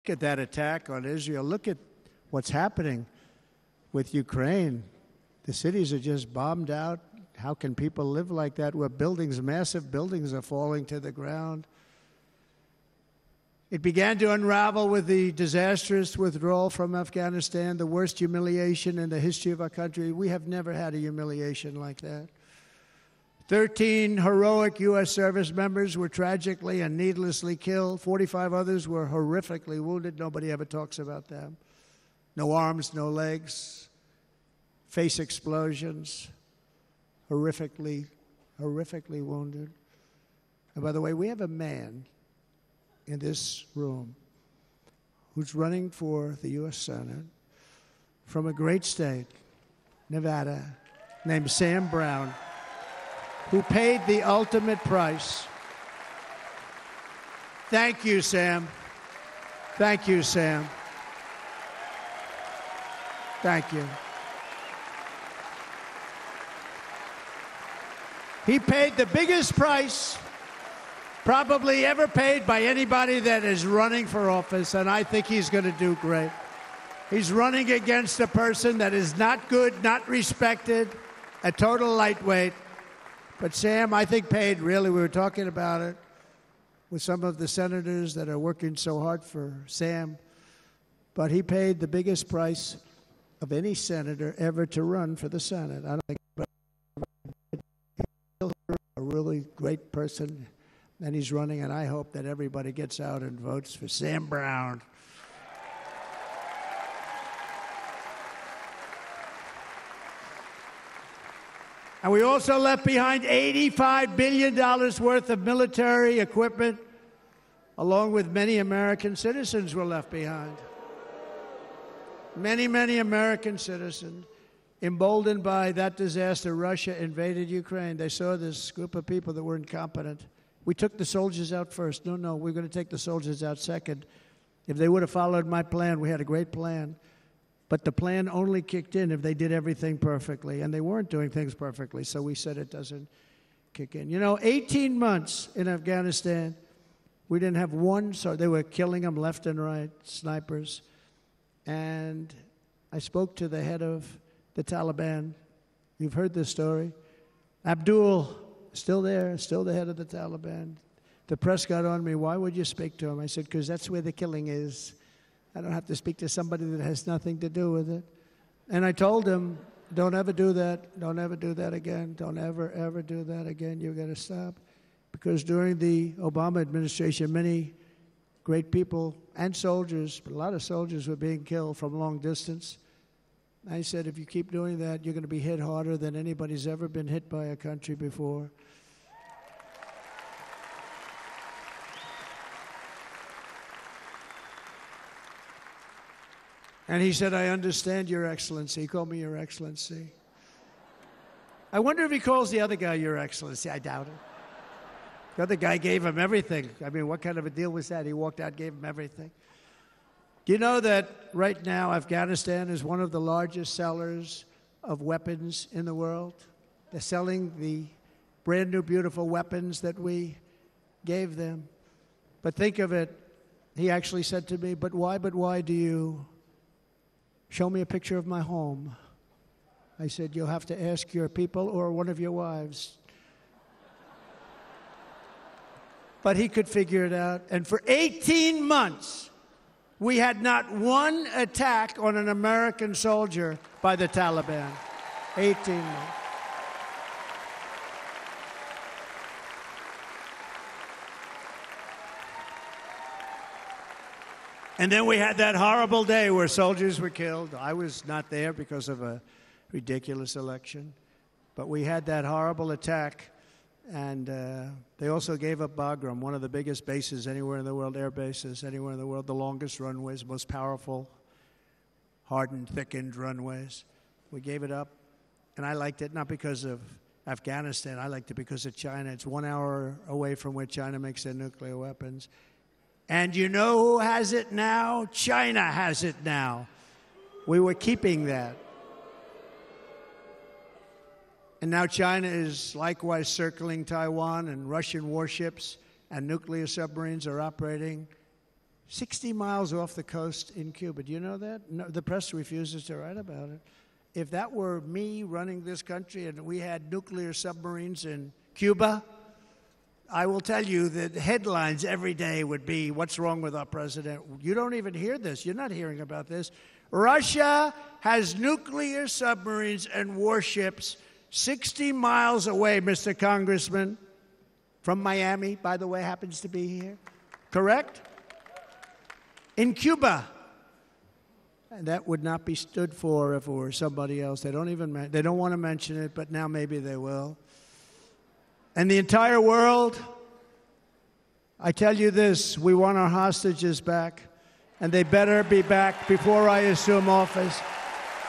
Look at that attack on Israel. Look at what's happening with Ukraine. The cities are just bombed out. How can people live like that where buildings, massive buildings, are falling to the ground? It began to unravel with the disastrous withdrawal from Afghanistan, the worst humiliation in the history of our country. We have never had a humiliation like that. 13 heroic U.S. service members were tragically and needlessly killed. 45 others were horrifically wounded. Nobody ever talks about them. No arms, no legs, face explosions, horrifically, horrifically wounded. And by the way, we have a man in this room who's running for the U.S. Senate from a great state, Nevada, named Sam Brown who paid the ultimate price. Thank you, Sam. Thank you, Sam. Thank you. He paid the biggest price probably ever paid by anybody that is running for office, and I think he's going to do great. He's running against a person that is not good, not respected, a total lightweight. But Sam, I think, paid really, we were talking about it with some of the senators that are working so hard for Sam, but he paid the biggest price of any senator ever to run for the Senate. I don't think a really great person, and he's running, and I hope that everybody gets out and votes for Sam Brown. And we also left behind $85 billion worth of military equipment, along with many American citizens were left behind. Many, many American citizens, emboldened by that disaster, Russia invaded Ukraine. They saw this group of people that were incompetent. We took the soldiers out first. No, no, we're going to take the soldiers out second. If they would have followed my plan, we had a great plan. But the plan only kicked in if they did everything perfectly, and they weren't doing things perfectly, so we said it doesn't kick in. You know, 18 months in Afghanistan, we didn't have one, so they were killing them left and right, snipers. And I spoke to the head of the Taliban. You've heard this story. Abdul, still there, still the head of the Taliban. The press got on me. Why would you speak to him? I said, because that's where the killing is. I don't have to speak to somebody that has nothing to do with it. And I told him, don't ever do that. Don't ever do that again. Don't ever, ever do that again. You've got to stop. Because during the Obama administration, many great people and soldiers, but a lot of soldiers were being killed from long distance. I said, if you keep doing that, you're going to be hit harder than anybody's ever been hit by a country before. And he said, I understand, Your Excellency. He called me Your Excellency. I wonder if he calls the other guy Your Excellency. I doubt it. The other guy gave him everything. I mean, what kind of a deal was that? He walked out, gave him everything. Do you know that right now Afghanistan is one of the largest sellers of weapons in the world? They're selling the brand new, beautiful weapons that we gave them. But think of it, he actually said to me, But why, but why do you Show me a picture of my home. I said, You'll have to ask your people or one of your wives. But he could figure it out. And for 18 months, we had not one attack on an American soldier by the Taliban. 18 months. And then we had that horrible day where soldiers were killed. I was not there because of a ridiculous election. But we had that horrible attack. And uh, they also gave up Bagram, one of the biggest bases anywhere in the world, air bases anywhere in the world, the longest runways, most powerful, hardened, thickened runways. We gave it up. And I liked it not because of Afghanistan, I liked it because of China. It's one hour away from where China makes their nuclear weapons. And you know who has it now? China has it now. We were keeping that. And now China is likewise circling Taiwan, and Russian warships and nuclear submarines are operating 60 miles off the coast in Cuba. Do you know that? No, the press refuses to write about it. If that were me running this country and we had nuclear submarines in Cuba, I will tell you that headlines every day would be what's wrong with our president? You don't even hear this. You're not hearing about this. Russia has nuclear submarines and warships 60 miles away, Mr. Congressman, from Miami, by the way, happens to be here. Correct? In Cuba. And that would not be stood for if it were somebody else. They don't even they don't want to mention it, but now maybe they will. And the entire world, I tell you this, we want our hostages back, and they better be back before I assume office,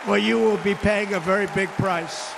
or you will be paying a very big price.